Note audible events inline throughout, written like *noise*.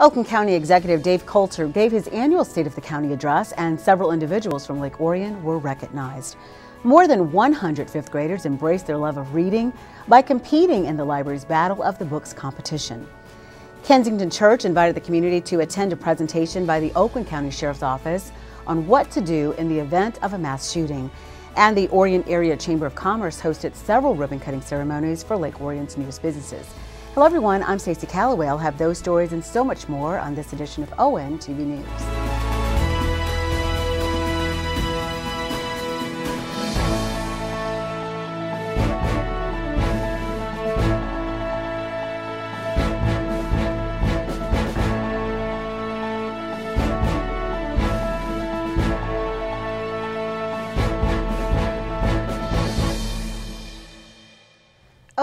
Oakland County Executive Dave Coulter gave his annual State of the County address, and several individuals from Lake Orion were recognized. More than 100 fifth graders embraced their love of reading by competing in the library's Battle of the Books competition. Kensington Church invited the community to attend a presentation by the Oakland County Sheriff's Office on what to do in the event of a mass shooting. And the Orion Area Chamber of Commerce hosted several ribbon cutting ceremonies for Lake Orion's newest businesses. Hello everyone, I'm Stacy Calloway. I'll have those stories and so much more on this edition of ON TV News.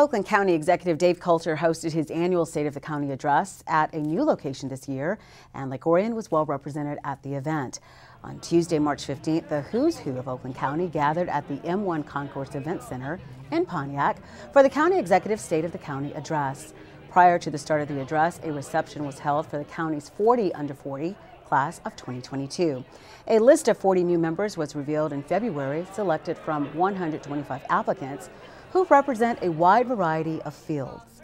Oakland County Executive Dave Coulter hosted his annual State of the County address at a new location this year, and Lake Orion was well represented at the event. On Tuesday, March 15th, the who's who of Oakland County gathered at the M1 Concourse Event Center in Pontiac for the County Executive State of the County address. Prior to the start of the address, a reception was held for the county's 40 under 40 class of 2022. A list of 40 new members was revealed in February, selected from 125 applicants who represent a wide variety of fields.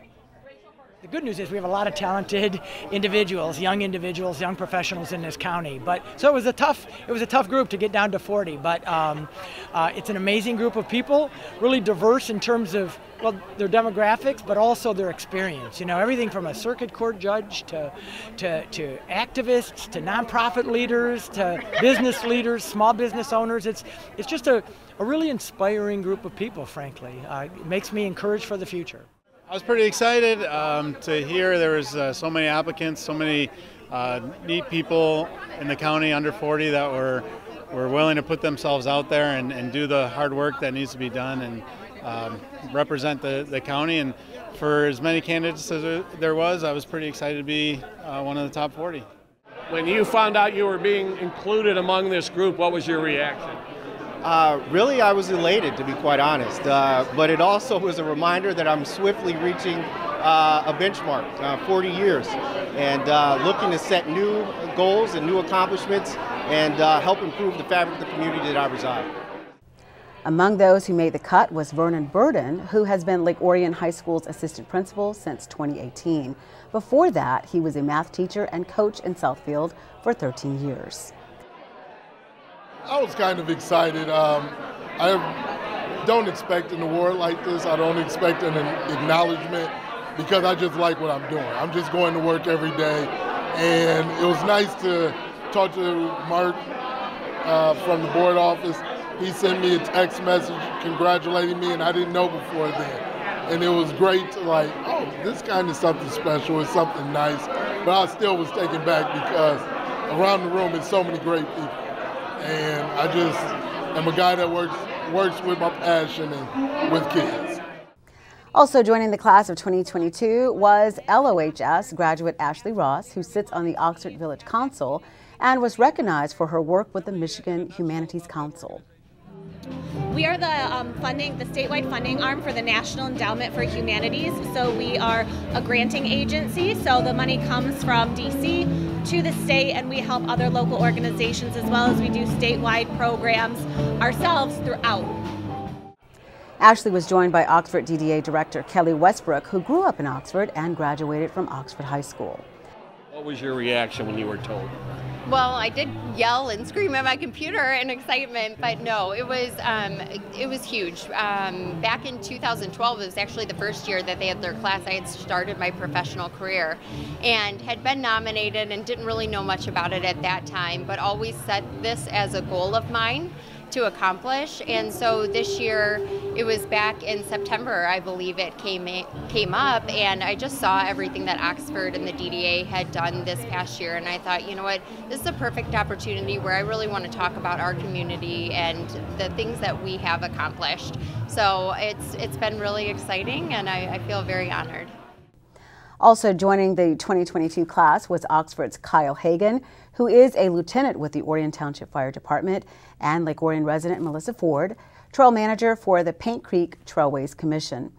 The good news is we have a lot of talented individuals, young individuals, young professionals in this county. But so it was a tough, it was a tough group to get down to 40. But um, uh, it's an amazing group of people, really diverse in terms of well their demographics, but also their experience. You know, everything from a circuit court judge to to, to activists to nonprofit leaders to business leaders, small business owners. It's it's just a, a really inspiring group of people. Frankly, uh, it makes me encouraged for the future. I was pretty excited um, to hear there was uh, so many applicants, so many uh, neat people in the county under 40 that were were willing to put themselves out there and, and do the hard work that needs to be done and um, represent the, the county. And for as many candidates as there was, I was pretty excited to be uh, one of the top 40. When you found out you were being included among this group, what was your reaction? Uh, really, I was elated, to be quite honest. Uh, but it also was a reminder that I'm swiftly reaching uh, a benchmark, uh, 40 years, and uh, looking to set new goals and new accomplishments and uh, help improve the fabric of the community that I reside. Among those who made the cut was Vernon Burden, who has been Lake Orion High School's assistant principal since 2018. Before that, he was a math teacher and coach in Southfield for 13 years. I was kind of excited. Um, I don't expect an award like this. I don't expect an acknowledgement because I just like what I'm doing. I'm just going to work every day, and it was nice to talk to Mark uh, from the board office. He sent me a text message congratulating me, and I didn't know before then. And it was great to like, oh, this kind of something special. It's something nice. But I still was taken back because around the room is so many great people and I just am a guy that works works with my passion and with kids. Also joining the class of 2022 was LOHS graduate Ashley Ross, who sits on the Oxford Village Council and was recognized for her work with the Michigan Humanities Council. We are the um, funding, the statewide funding arm for the National Endowment for Humanities. So we are a granting agency. So the money comes from DC to the state, and we help other local organizations as well as we do statewide programs ourselves throughout. Ashley was joined by Oxford DDA Director Kelly Westbrook, who grew up in Oxford and graduated from Oxford High School. What was your reaction when you were told? Well, I did yell and scream at my computer in excitement, but no, it was um, it was huge. Um, back in 2012, it was actually the first year that they had their class. I had started my professional career, and had been nominated and didn't really know much about it at that time, but always set this as a goal of mine to accomplish. And so this year, it was back in September, I believe it came came up, and I just saw everything that Oxford and the DDA had done this past year, and I thought, you know what, this is a perfect opportunity where I really want to talk about our community and the things that we have accomplished. So it's it's been really exciting, and I, I feel very honored. Also joining the 2022 class was Oxford's Kyle Hagan, who is a lieutenant with the Orion Township Fire Department, and Lake Orion resident Melissa Ford, trail manager for the Paint Creek Trailways Commission.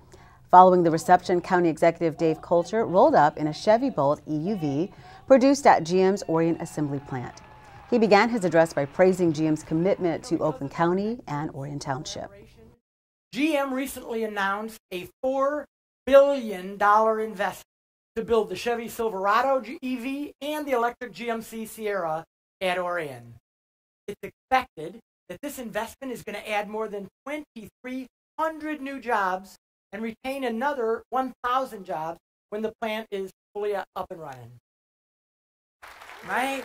Following the reception, County Executive Dave Coulter rolled up in a Chevy Bolt EUV produced at GM's Orion Assembly Plant. He began his address by praising GM's commitment to Oakland County and Orion Township. GM recently announced a $4 billion investment to build the Chevy Silverado EV and the electric GMC Sierra at Orion. It's expected that this investment is going to add more than 2,300 new jobs and retain another 1,000 jobs when the plant is fully up and running. Right?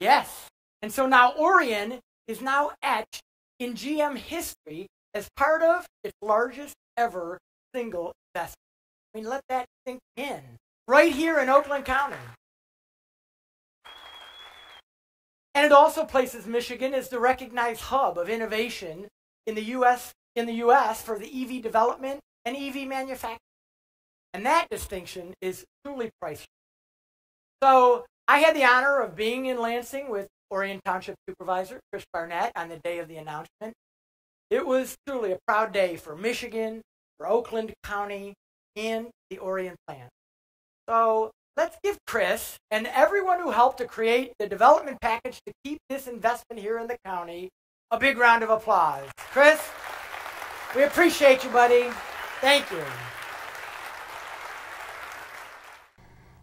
Yes. And so now Orion is now etched in GM history as part of its largest ever single investment. I mean, let that sink in. Right here in Oakland County. And it also places Michigan as the recognized hub of innovation in the US in the US for the EV development and EV manufacturing. And that distinction is truly priceless. So I had the honor of being in Lansing with Orion Township Supervisor Chris Barnett on the day of the announcement. It was truly a proud day for Michigan, for Oakland County, and the Orion plant. So let's give Chris and everyone who helped to create the development package to keep this investment here in the county a big round of applause. Chris, we appreciate you, buddy. Thank you.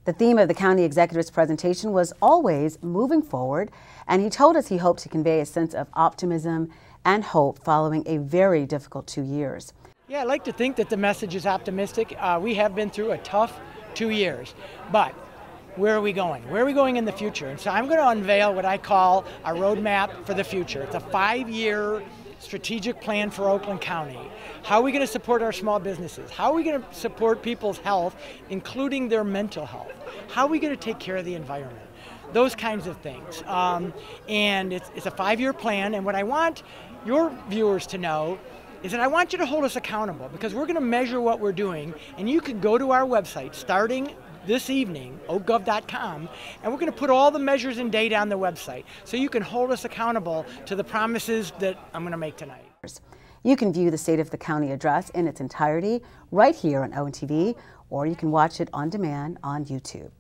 The theme of the county executive's presentation was always moving forward, and he told us he hoped to convey a sense of optimism and hope following a very difficult two years. Yeah, I like to think that the message is optimistic. Uh, we have been through a tough two years, but where are we going? Where are we going in the future? And so I'm going to unveil what I call a roadmap for the future. It's a five year strategic plan for Oakland County. How are we going to support our small businesses? How are we going to support people's health, including their mental health? How are we going to take care of the environment? Those kinds of things. Um, and it's, it's a five year plan. And what I want your viewers to know is that I want you to hold us accountable because we're going to measure what we're doing. And you can go to our website starting this evening, oakgov.com, and we're going to put all the measures and data on the website so you can hold us accountable to the promises that I'm going to make tonight. You can view the State of the County address in its entirety right here on ONTV, or you can watch it on demand on YouTube.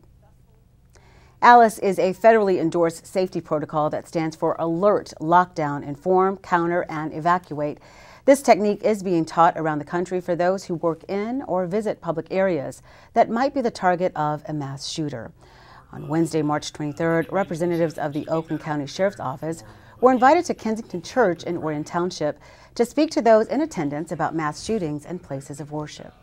ALICE is a federally endorsed safety protocol that stands for Alert, Lockdown, Inform, Counter, and Evacuate. This technique is being taught around the country for those who work in or visit public areas that might be the target of a mass shooter. On Wednesday, March 23rd, representatives of the Oakland County Sheriff's Office were invited to Kensington Church in Orion Township to speak to those in attendance about mass shootings and places of worship.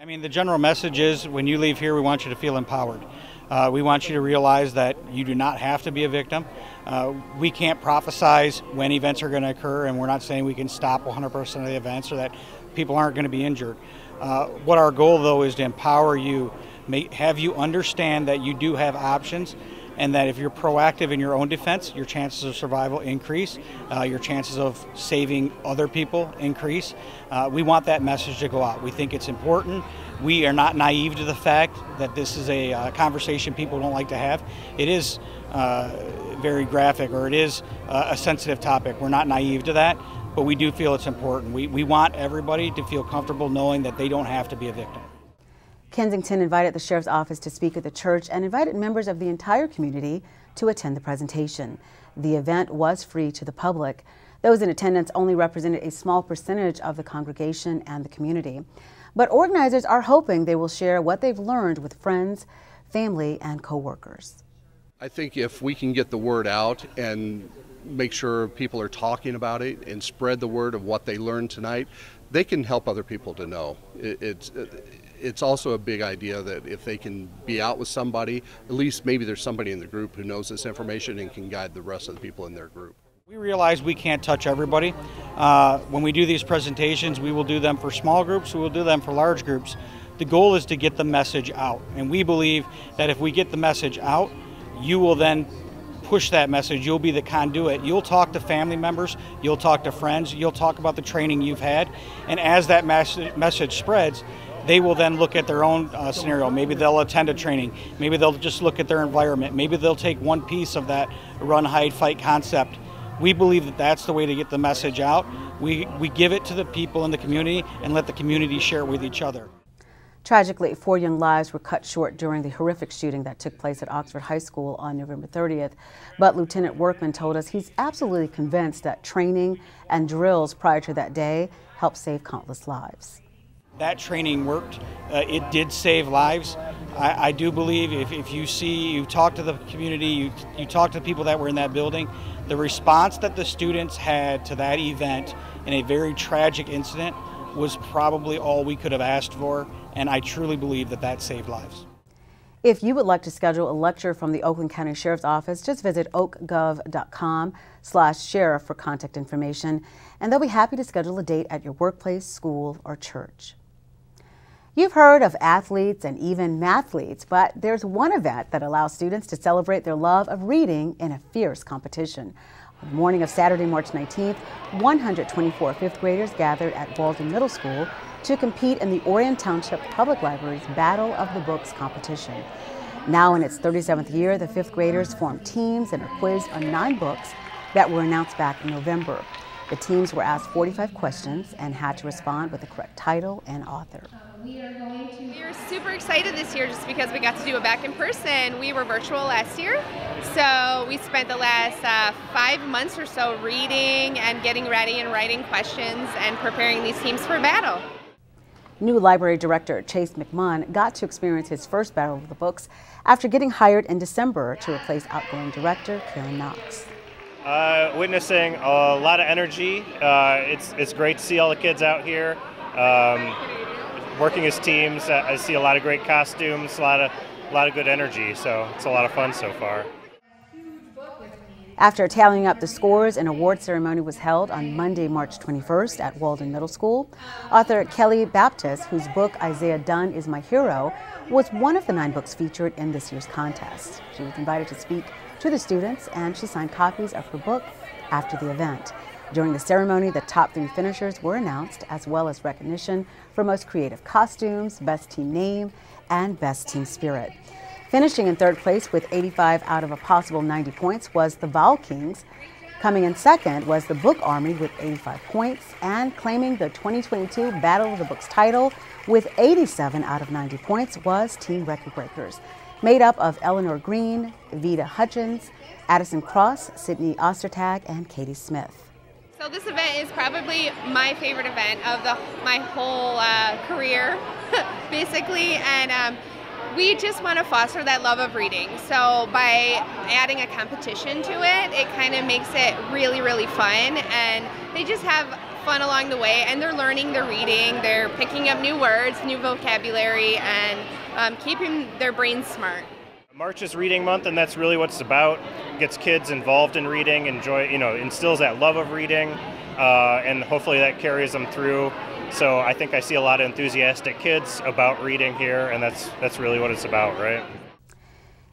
I mean, the general message is when you leave here, we want you to feel empowered. Uh, we want you to realize that you do not have to be a victim. Uh, we can't prophesize when events are going to occur, and we're not saying we can stop 100% of the events or that people aren't going to be injured. Uh, what our goal, though, is to empower you, have you understand that you do have options and that if you're proactive in your own defense, your chances of survival increase, uh, your chances of saving other people increase. Uh, we want that message to go out. We think it's important. We are not naive to the fact that this is a uh, conversation people don't like to have. It is uh, very graphic or it is uh, a sensitive topic. We're not naive to that, but we do feel it's important. We, we want everybody to feel comfortable knowing that they don't have to be a victim. Kensington invited the sheriff's office to speak at the church and invited members of the entire community to attend the presentation. The event was free to the public. Those in attendance only represented a small percentage of the congregation and the community. But organizers are hoping they will share what they've learned with friends, family, and coworkers. I think if we can get the word out and make sure people are talking about it and spread the word of what they learned tonight, they can help other people to know. It, it's it's also a big idea that if they can be out with somebody, at least maybe there's somebody in the group who knows this information and can guide the rest of the people in their group. We realize we can't touch everybody. Uh, when we do these presentations, we will do them for small groups, we will do them for large groups. The goal is to get the message out, and we believe that if we get the message out, you will then push that message. You'll be the conduit. You'll talk to family members, you'll talk to friends, you'll talk about the training you've had, and as that message spreads, they will then look at their own uh, scenario. Maybe they'll attend a training. Maybe they'll just look at their environment. Maybe they'll take one piece of that run, hide, fight concept We believe that that's the way to get the message out. We, we give it to the people in the community and let the community share with each other. Tragically, four young lives were cut short during the horrific shooting that took place at Oxford High School on November 30th. But Lieutenant Workman told us he's absolutely convinced that training and drills prior to that day helped save countless lives. That training worked. Uh, it did save lives. I, I do believe if, if, you see, you talk to the community, you, you talk to the people that were in that building, the response that the students had to that event in a very tragic incident was probably all we could have asked for, and I truly believe that that saved lives. If you would like to schedule a lecture from the Oakland County Sheriff's Office, just visit oakgov.com slash sheriff for contact information, and they'll be happy to schedule a date at your workplace, school, or church. You've heard of athletes and even mathletes, but there's one event that allows students to celebrate their love of reading in a fierce competition. On the morning of Saturday, March 19th, 124 fifth graders gathered at Walden Middle School to compete in the Orion Township Public Library's Battle of the Books competition. Now in its 37th year, the fifth graders formed teams and are quizzed on nine books that were announced back in November. The teams were asked 45 questions and had to respond with the correct title and author. We are going to. We are super excited this year just because we got to do it back in person. We were virtual last year, so we spent the last uh, five months or so reading and getting ready and writing questions and preparing these teams for battle. New library director Chase McMunn got to experience his first battle of the books after getting hired in December to replace outgoing director Karen Knox. Uh, witnessing a lot of energy. Uh, it's, it's great to see all the kids out here. Um, working as teams. I see a lot of great costumes, a lot of a lot of good energy. So it's a lot of fun so far. After tallying up the scores, an award ceremony was held on Monday, March 21st at Walden Middle School. Author Kelly Baptist, whose book Isaiah Dunn is My Hero, was one of the nine books featured in this year's contest. She was invited to speak to the students and she signed copies of her book after the event. During the ceremony, the top three finishers were announced, as well as recognition for most creative costumes, best team name, and best team spirit. Finishing in third place with 85 out of a possible 90 points was the Vol Kings. Coming in second was the Book Army with 85 points, and claiming the 2022 Battle of the Books title with 87 out of 90 points was Team Record Breakers, made up of Eleanor Green, Vita Hutchins, Addison Cross, Sydney Ostertag, and Katie Smith. So this event is probably my favorite event of the my whole uh, career, *laughs* basically, and um, we just want to foster that love of reading. So by adding a competition to it, it kind of makes it really, really fun, and they just have fun along the way, and they're learning, they're reading, they're picking up new words, new vocabulary, and um, keeping their brains smart. March is reading month, and that's really what it's about. Gets kids involved in reading, enjoy, you know, instills that love of reading, uh, and hopefully that carries them through. So I think I see a lot of enthusiastic kids about reading here, and that's that's really what it's about, right?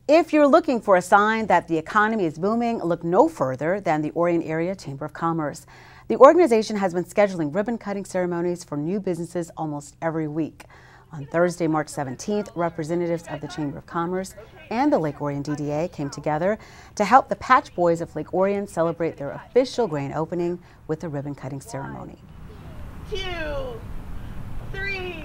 If you're looking for a sign that the economy is booming, look no further than the Orion Area Chamber of Commerce. The organization has been scheduling ribbon cutting ceremonies for new businesses almost every week. On Thursday, March 17th, representatives of the Chamber of Commerce and the Lake Orion DDA came together to help the Patch Boys of Lake Orion celebrate their official grand opening with a ribbon cutting ceremony. Two, three.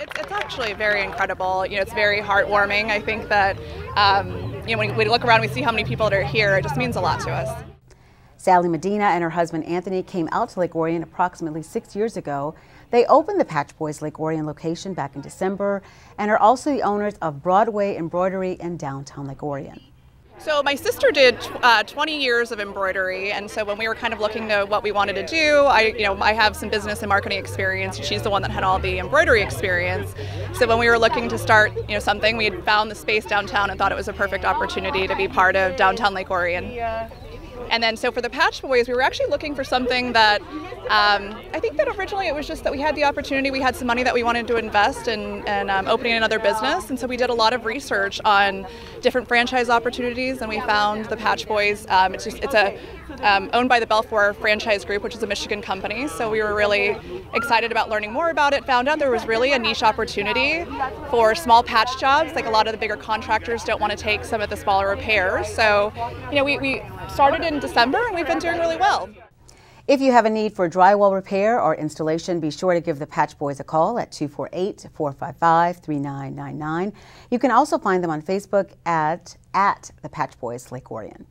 It's, it's actually very incredible. You know, it's very heartwarming. I think that, um, you know, when we look around, we see how many people that are here. It just means a lot to us. Sally Medina and her husband Anthony came out to Lake Orion approximately six years ago. They opened the Patch Boys Lake Orion location back in December and are also the owners of Broadway Embroidery in downtown Lake Orion. So my sister did uh, 20 years of embroidery, and so when we were kind of looking to what we wanted to do, I, you know, I have some business and marketing experience. And she's the one that had all the embroidery experience. So when we were looking to start, you know, something, we had found the space downtown and thought it was a perfect opportunity to be part of downtown Lake Orion. And then so for the Patch Boys, we were actually looking for something that um, I think that originally it was just that we had the opportunity, we had some money that we wanted to invest in, in um, opening another business. And so we did a lot of research on different franchise opportunities and we found the Patch Boys. Um, it's just, it's a um, owned by the Belfor Franchise Group, which is a Michigan company. So we were really excited about learning more about it. Found out there was really a niche opportunity for small patch jobs. Like a lot of the bigger contractors don't want to take some of the smaller repairs. So, you know, we, we started in December and we've been doing really well. If you have a need for drywall repair or installation, be sure to give the Patch Boys a call at 248 455 3999. You can also find them on Facebook at, at the Patch Boys Lake Orion.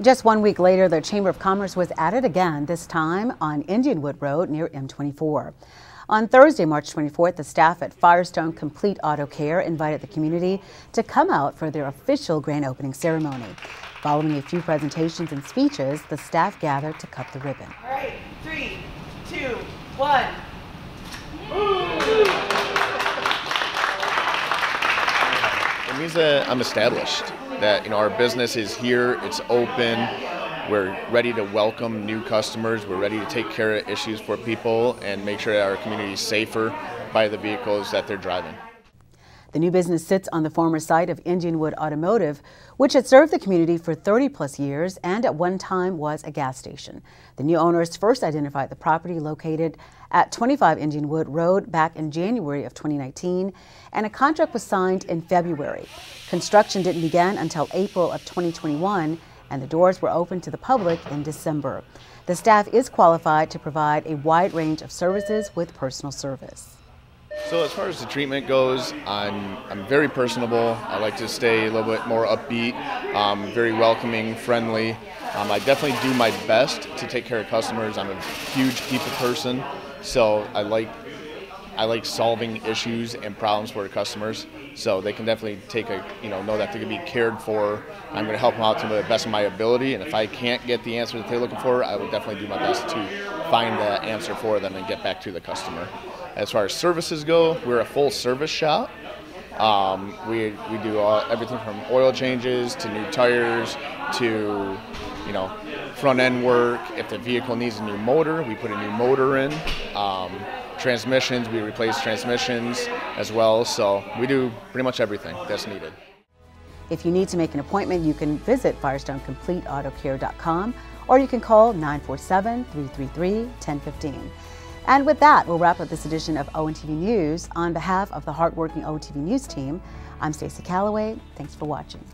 Just one week later, the Chamber of Commerce was added again, this time on Indianwood Road near M24. On Thursday, March 24th, the staff at Firestone Complete Auto Care invited the community to come out for their official grand opening ceremony. Following a few presentations and speeches, the staff gathered to cut the ribbon. All right, three, two, one. It means that I'm established, that you know our business is here, it's open, we're ready to welcome new customers, we're ready to take care of issues for people and make sure that our community is safer by the vehicles that they're driving. The new business sits on the former site of Indianwood Automotive, which had served the community for 30 plus years and at one time was a gas station. The new owners first identified the property located at 25 Indianwood Road back in January of 2019, and a contract was signed in February. Construction didn't begin until April of 2021, and the doors were opened to the public in December. The staff is qualified to provide a wide range of services with personal service. So as far as the treatment goes, I'm, I'm very personable. I like to stay a little bit more upbeat, um, very welcoming, friendly. Um, I definitely do my best to take care of customers. I'm a huge people person, so I like I like solving issues and problems for customers. So they can definitely take a you know know that they can be cared for. I'm going to help them out to the best of my ability, and if I can't get the answer that they're looking for, I will definitely do my best to find the answer for them and get back to the customer. As far as services go, we're a full service shop. Um, we, we do all, everything from oil changes to new tires to you know front end work. If the vehicle needs a new motor, we put a new motor in. Um, transmissions, we replace transmissions as well. So we do pretty much everything that's needed. If you need to make an appointment, you can visit FirestoneCompleteAutoCare.com or you can call 947 333 1015. And with that, we'll wrap up this edition of ONTV News. On behalf of the hardworking ONTV News team, I'm Stacy Calloway. Thanks for watching.